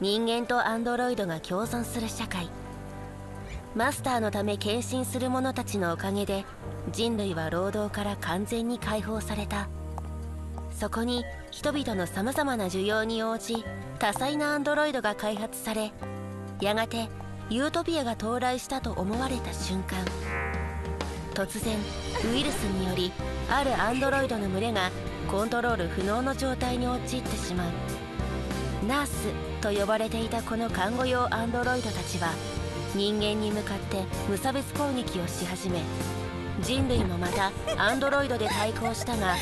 人間とアンドロイドが共存する社会。マスターのため献身する者たちのおかげで人類は労働から完全に解放された。そこに人々のさまざまな需要に応じ多彩なアンドロイドが開発されやがてユートピアが到来したと思われた瞬間突然ウイルスによりあるアンドロイドの群れがコントロール不能の状態に陥ってしまう。ナースと呼ばれていたこの看護用アンドロイドたちは人間に向かって無差別攻撃をし始め人類もまたアンドロイドで対抗したが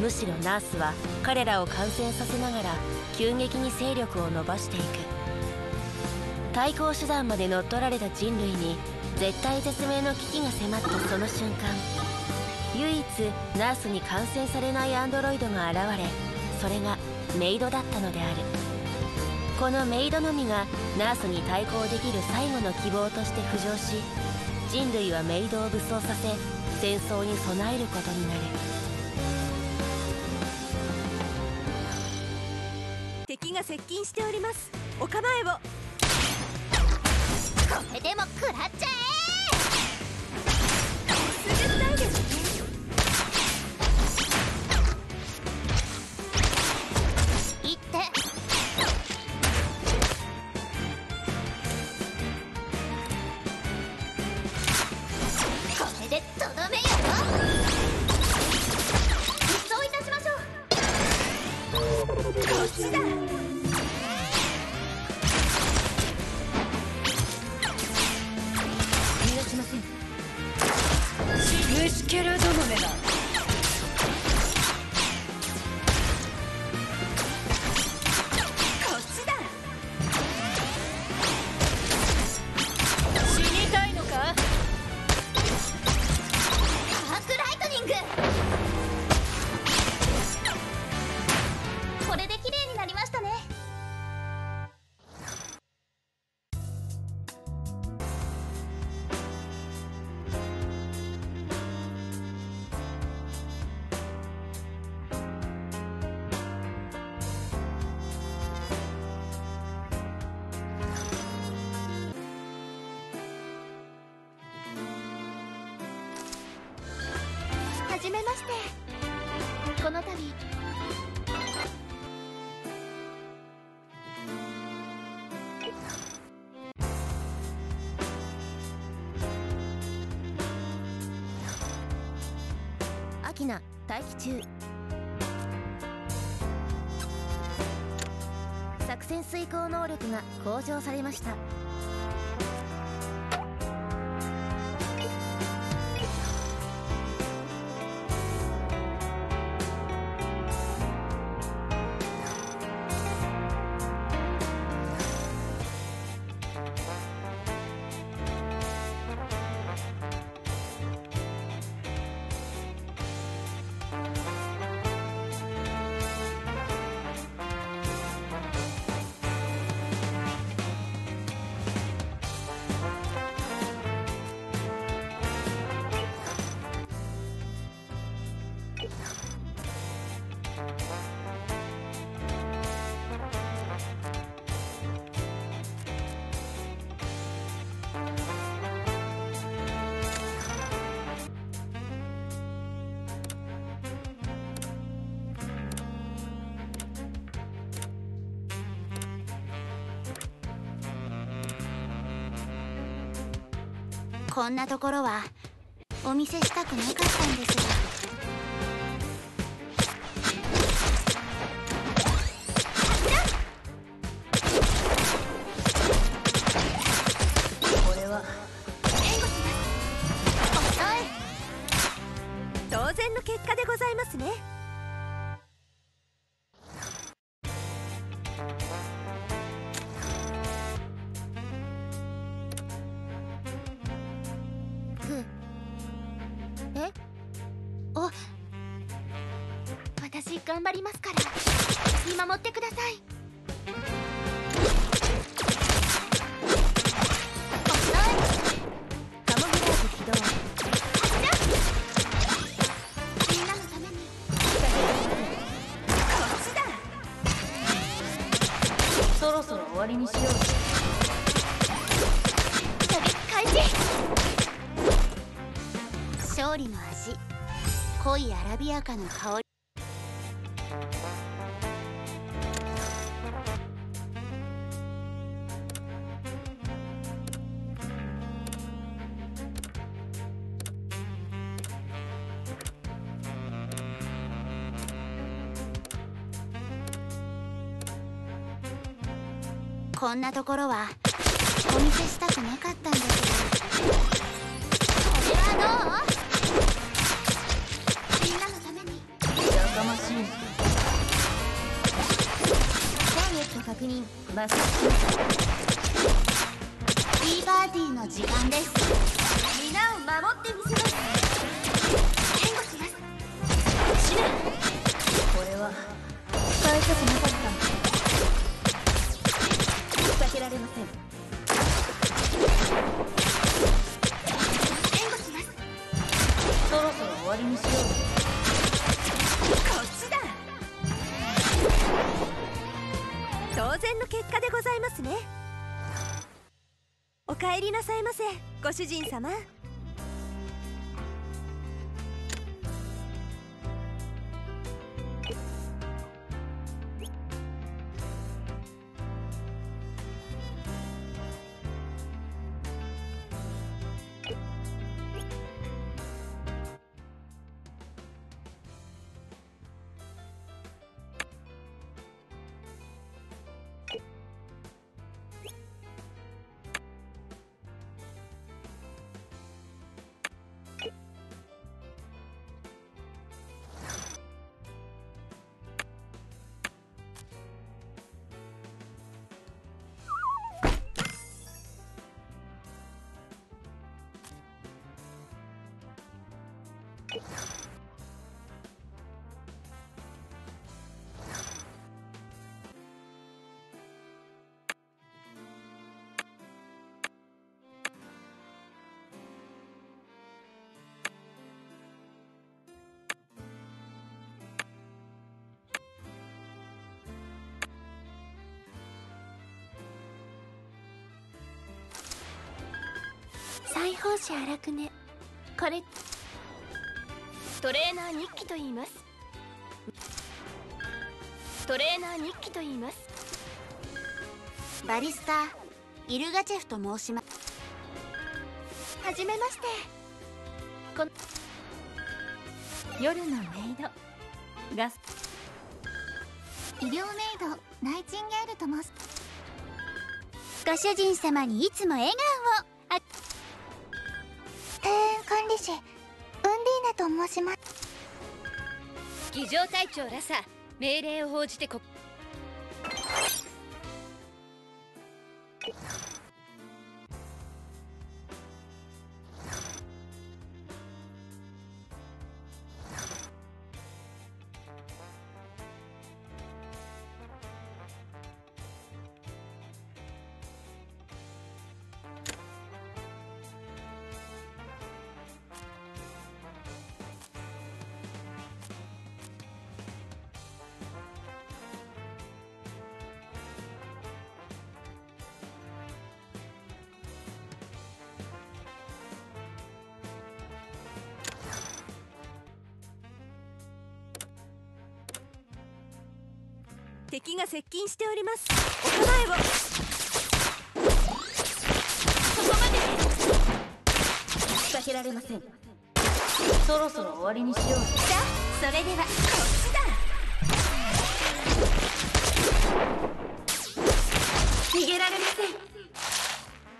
むしろ。ナースは彼らを感染させながら急激に勢力を伸ばしていく。対抗手段まで乗っ取られた人類に絶対絶命の危機が迫ったその瞬間。唯一ナースに感染されないアンドロイドが現れそれがメイドだったのである。このメイドのみがナースに対抗できる最後の希望として浮上し人類はメイドを武装させ戦争に備えることになる。敵が接近しております。お構えを。これでも食らっちゃえスケルドの目だ。この度。アキナ待機中。作戦遂行能力が向上されました。こんなところはお見せしたくなかったんですが。当然の結果でございますね勝利の味。濃いアラビアカの香り。こんなところはお見せしたくなかったんだけど。これはどう？かましい。ターゲット確認。バス。ティーパーティーの時間です。皆を守っ然の結果でございますね。お帰りなさいませご主人様。裁縫師荒くね。これトレーナー日記と言います。トレーナー日記と言います。バリスタイルガチェフと申します。はじめまして。夜のメイド。ガス医療メイドナイチンゲールと申す。ご主人様にいつも笑顔を。園管理士ウンディーナと申します。騎乗隊長ラサ命令を報じてこ敵が接近しております。お構えを。そこまで仕掛けられません。そろそろ終わりにしよう。さあそれではこっちだ。逃げられません。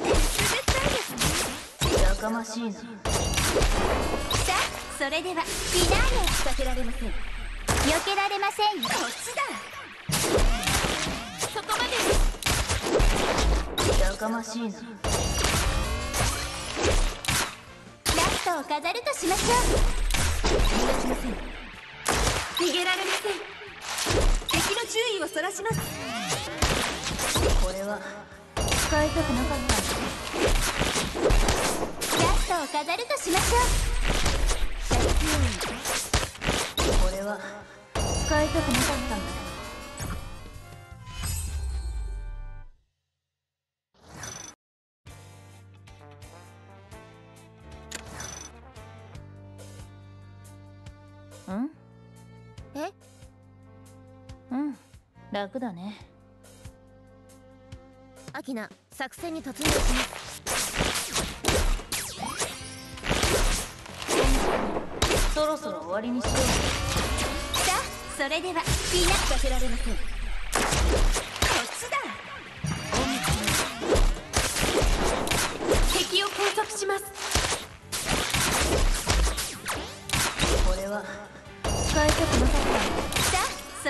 滑ったいですね。やかましいな。さあそれではフィナーレ。仕掛けられません。避けられません。よこっちだやかましいなラストを飾るとしましょう逃げられません敵の注意をそらします。これは使いたくなかった。ラストを飾るとしましょうこれは使いたくなかった。楽だね。アキナ作戦に突入します。そろそろ終わりにしよう。さあそれではみんなさせられません。こっちだ。敵を拘束します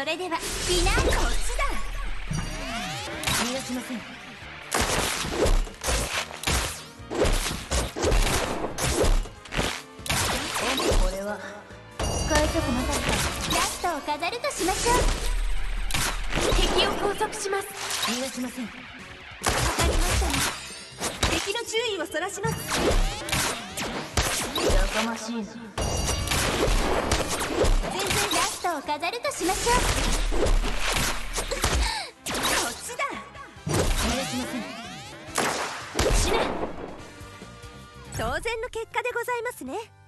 それではみんなこっちだ。逃がしません。たこれは。使いたくなかったラストを飾るとしましょう。敵を拘束します。逃がしません。わかりましたね。敵の注意をそらします。やかましいなラストを飾るとしましょう。こっちだ。逃がしません死ね。当然の結果でございますね「